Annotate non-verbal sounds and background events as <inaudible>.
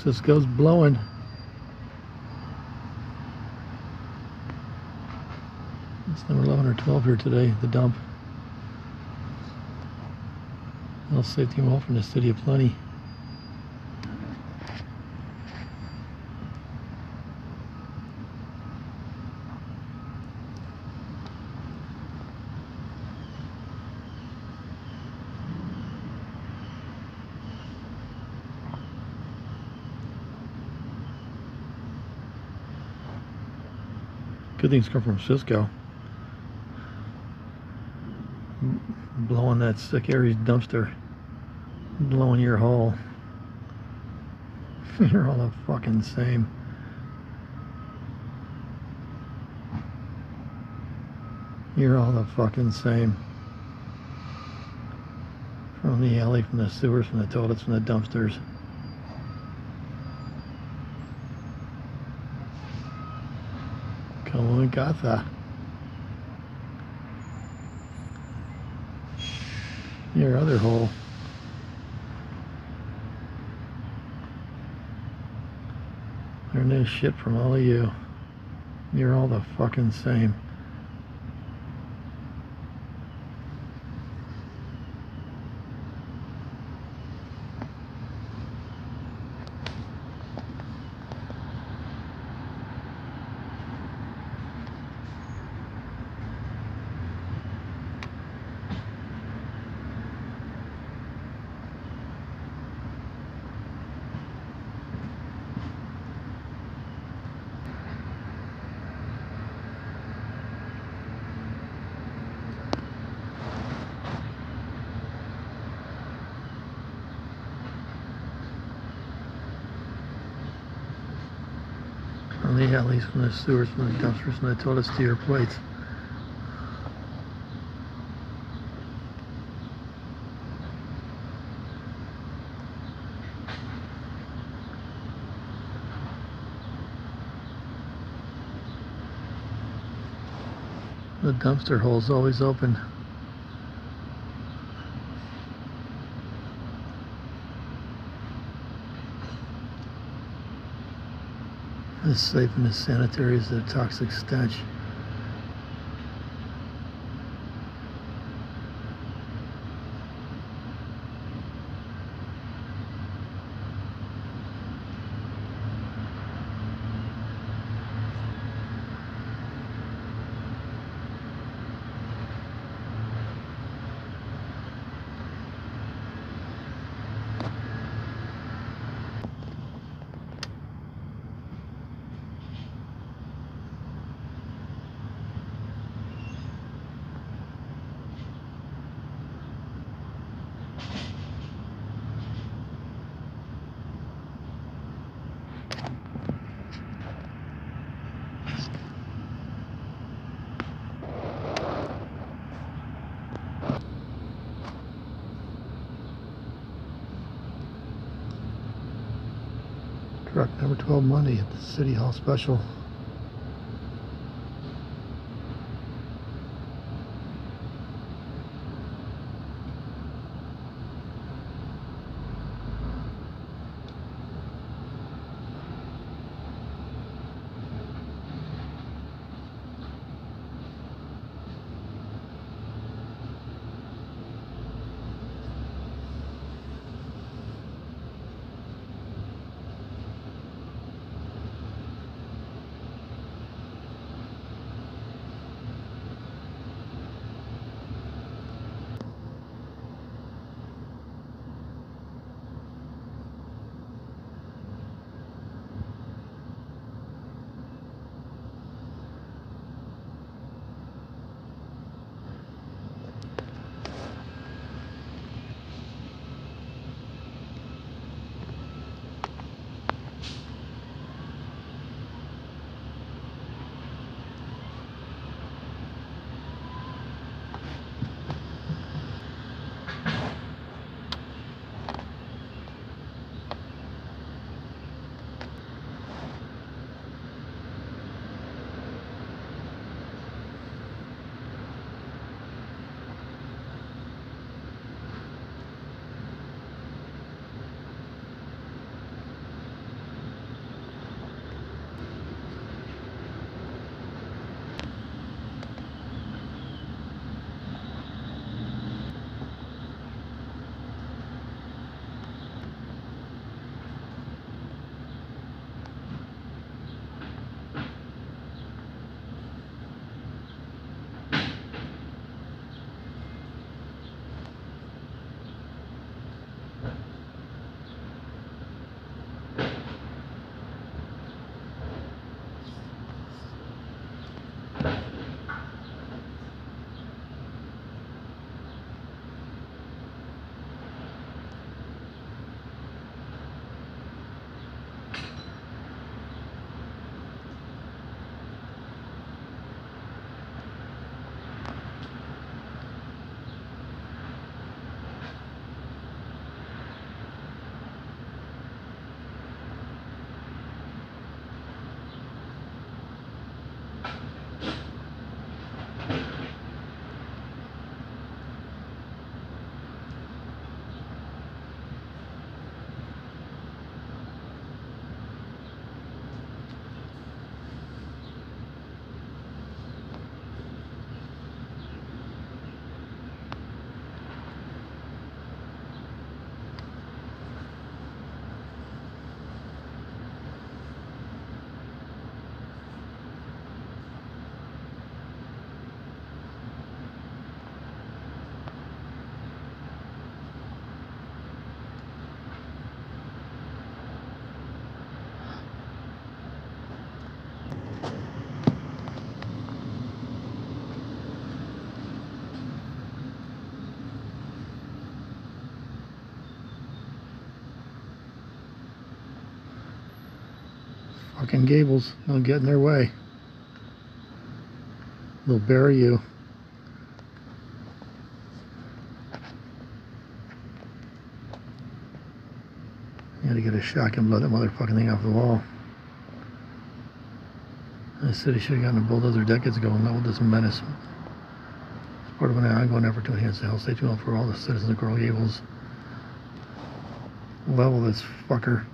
Sysco's blowing. It's number 11 or 12 here today, the dump. Health Safety Mall from the City of Plenty. Good things come from Sysco. Blowing that sick Aries dumpster. Blowing your hole. <laughs> You're all the fucking same. You're all the fucking same. From the alley, from the sewers, from the toilets, from the dumpsters. Come on, that. Your other hole. Learn this shit from all of you. You're all the fucking same. From the alleys, from the sewers, from the dumpsters, from the toilets to your plates. The dumpster hole's always open. As safe and as sanitary as the toxic stench. Truck number 12 Monday at the City Hall Special. Fucking Gables. They'll get in their way. They'll bury you. You gotta get a shock and blow that motherfucking thing off the wall. The city should have gotten a bulldozer decades ago and leveled this menace. It's part of an ongoing effort to enhance the health safety for all the citizens of Coral Gables. Level this fucker.